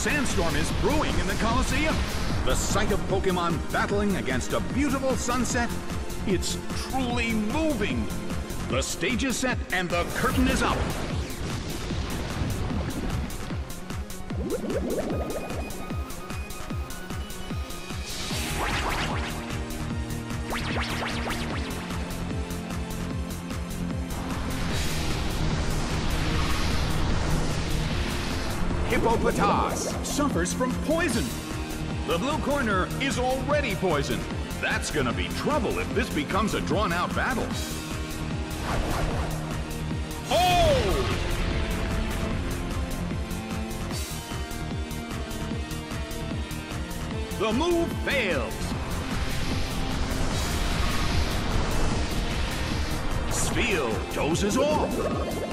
Sandstorm is brewing in the Colosseum. The sight of Pokemon battling against a beautiful sunset, it's truly moving. The stage is set and the curtain is up. Hippopotas suffers from poison. The blue corner is already poisoned. That's gonna be trouble if this becomes a drawn-out battle. Oh! The move fails. Spheal dozes off.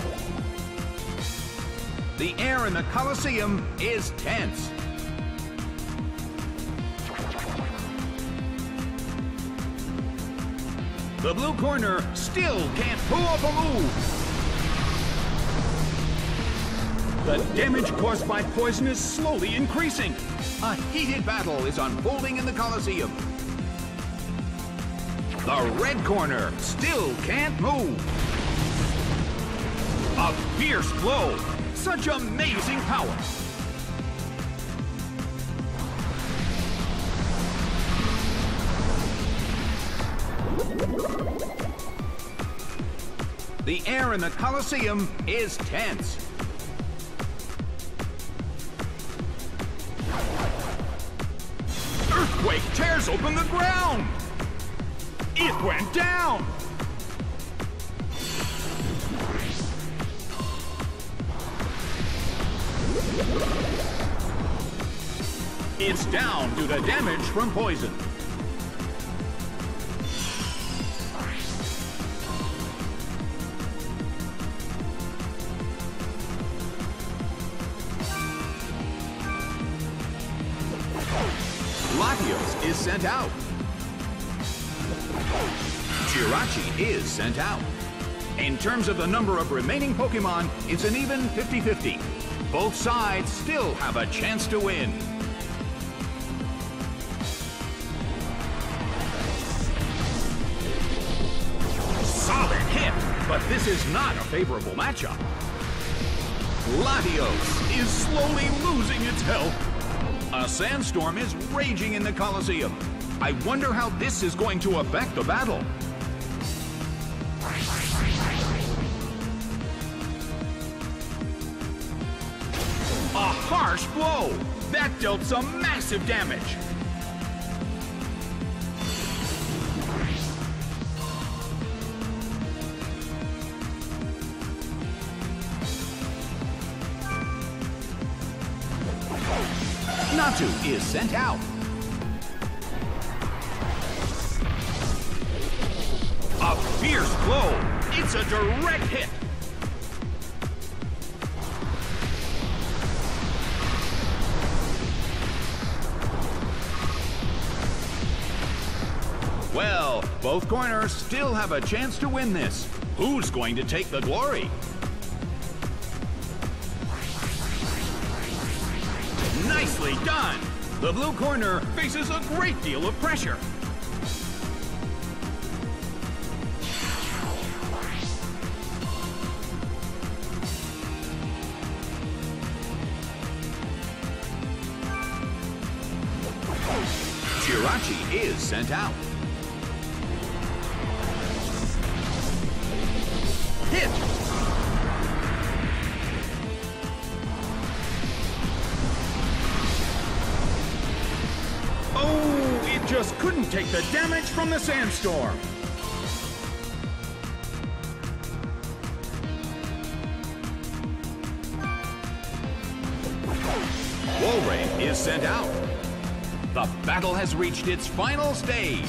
The air in the Colosseum is tense. The blue corner still can't pull off a move. The damage caused by poison is slowly increasing. A heated battle is unfolding in the Colosseum. The red corner still can't move. A fierce blow. Such amazing power. The air in the Colosseum is tense. Earthquake tears open the ground! It went down! It's down due to damage from poison. Latios is sent out. Jirachi is sent out. In terms of the number of remaining Pokemon, it's an even 50-50. Both sides still have a chance to win. Solid hit, but this is not a favorable matchup. Latios is slowly losing its health. A sandstorm is raging in the Colosseum. I wonder how this is going to affect the battle. Harsh blow! That dealt some massive damage. Natu is sent out. A fierce blow. It's a direct hit. Both corners still have a chance to win this. Who's going to take the glory? Nicely done! The blue corner faces a great deal of pressure. Jirachi is sent out. Take the damage from the sandstorm. Walrein is sent out. The battle has reached its final stage.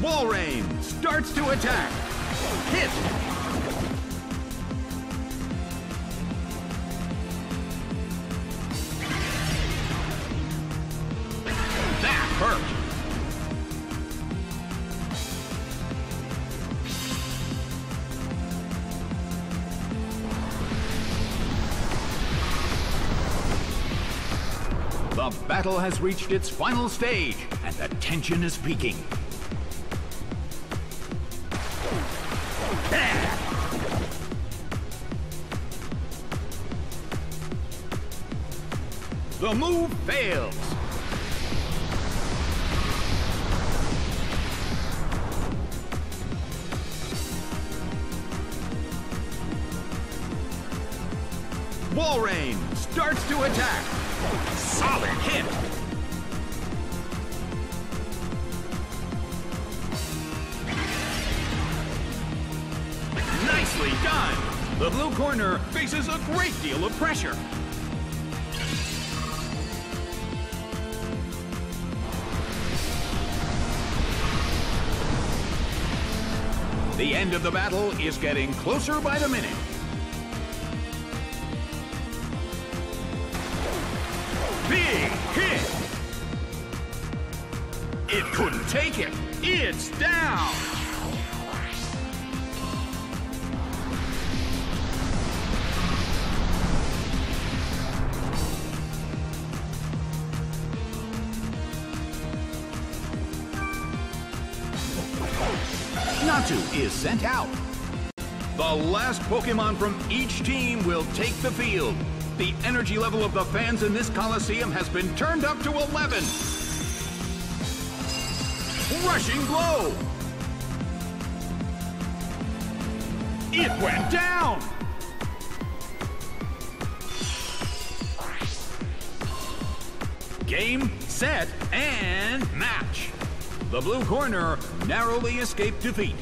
Walrein starts to attack. Hit! Battle has reached its final stage, and the tension is peaking. The move fails. Walrein starts to attack. Solid hit. Nicely done. The blue corner faces a great deal of pressure. The end of the battle is getting closer by the minute. Couldn't take it. It's down! Natu is sent out. The last Pokemon from each team will take the field. The energy level of the fans in this Coliseum has been turned up to 11. Rushing blow. It went down. Game, set, and match. The blue corner narrowly escaped defeat.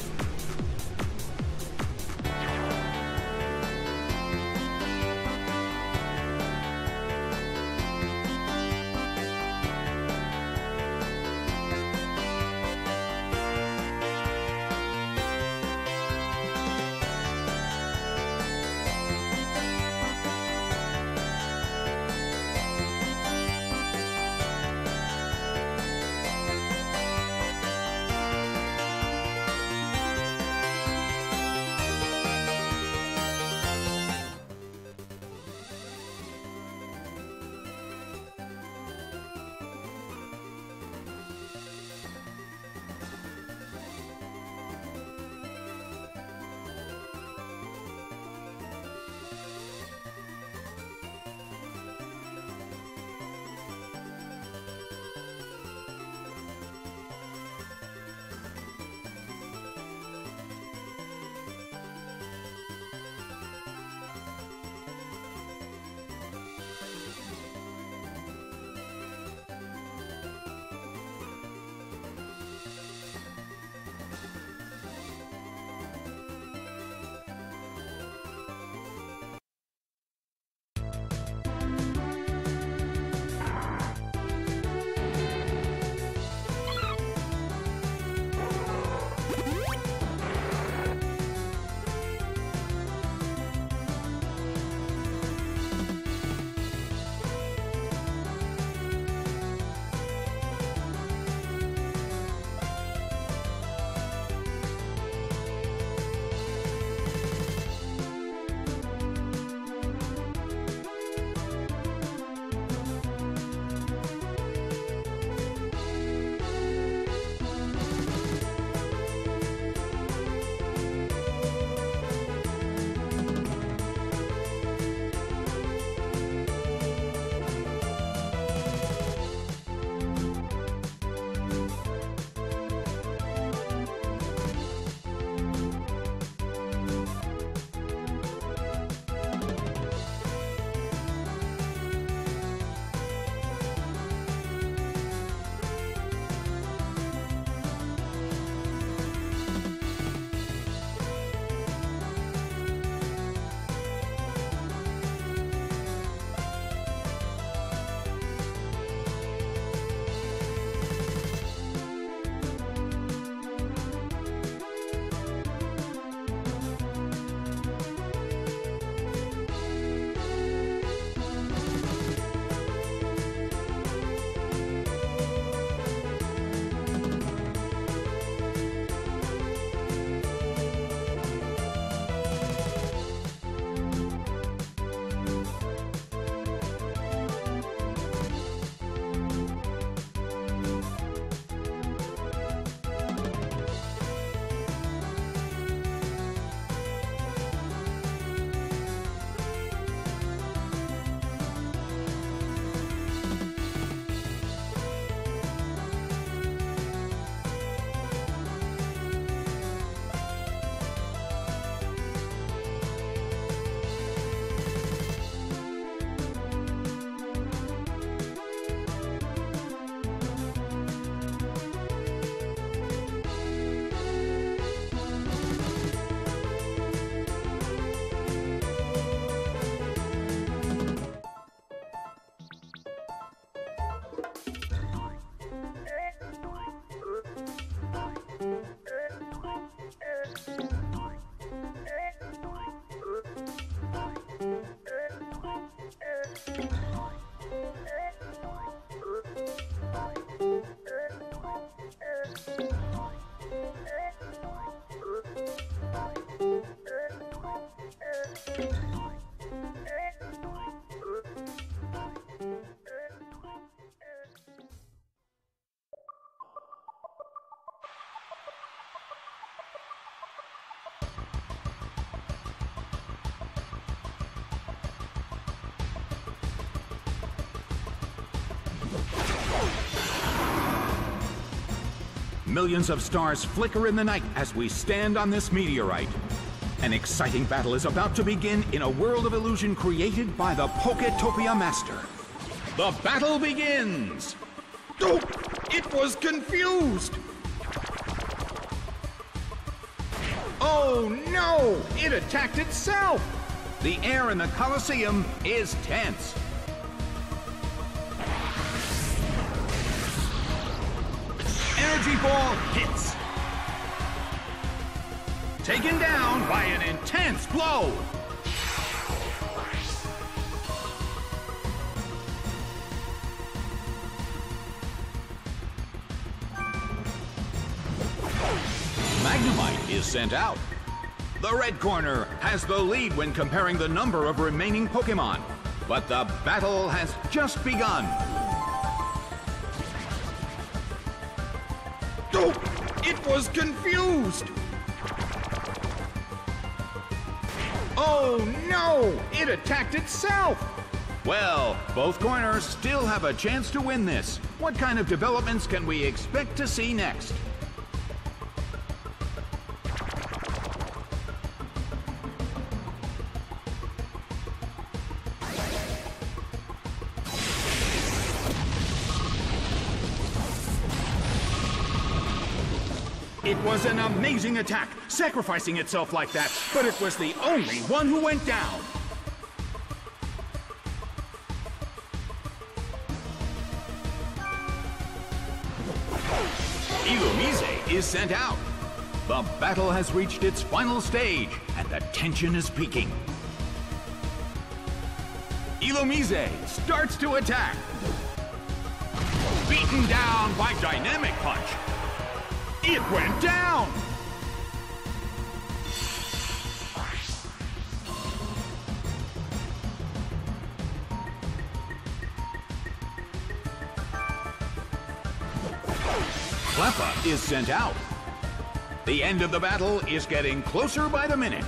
Millions of stars flicker in the night as we stand on this meteorite. An exciting battle is about to begin in a world of illusion created by the Poketopia Master. The battle begins! Oh, it was confused! Oh no! It attacked itself! The air in the Colosseum is tense. Energy ball hits. Taken down by an intense blow. Magnemite is sent out. The red corner has the lead when comparing the number of remaining Pokemon. But the battle has just begun. Oh, it was confused. Oh no, it attacked itself. Well, both corners still have a chance to win this. What kind of developments can we expect to see next? It was an amazing attack, sacrificing itself like that, but it was the only one who went down. Illumise is sent out. The battle has reached its final stage, and the tension is peaking. Illumise starts to attack. Beaten down by Dynamic Punch. It went down! Cleffa is sent out. The end of the battle is getting closer by the minute.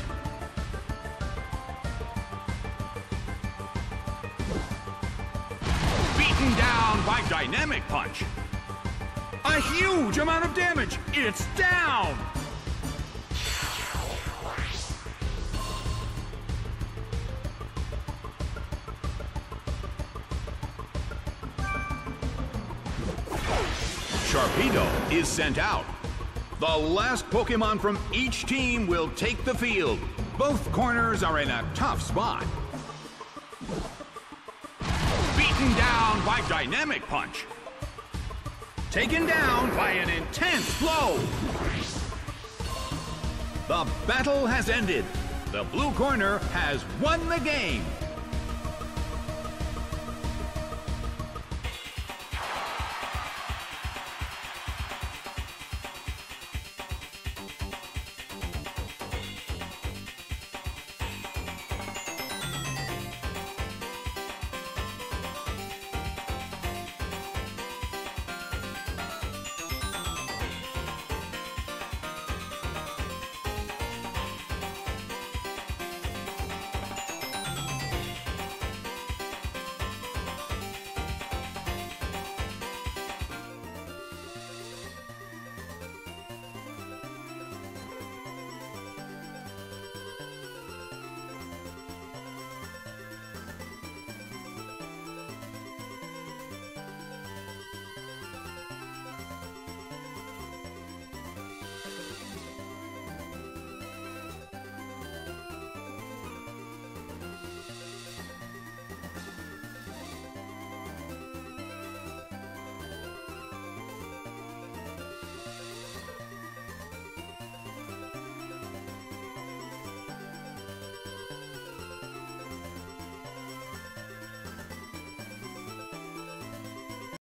Beaten down by Dynamic Punch. Huge amount of damage. It's down. Sharpedo is sent out. The last Pokemon from each team will take the field. Both corners are in a tough spot. Beaten down by Dynamic Punch. Taken down by an intense blow. The battle has ended. The blue corner has won the game.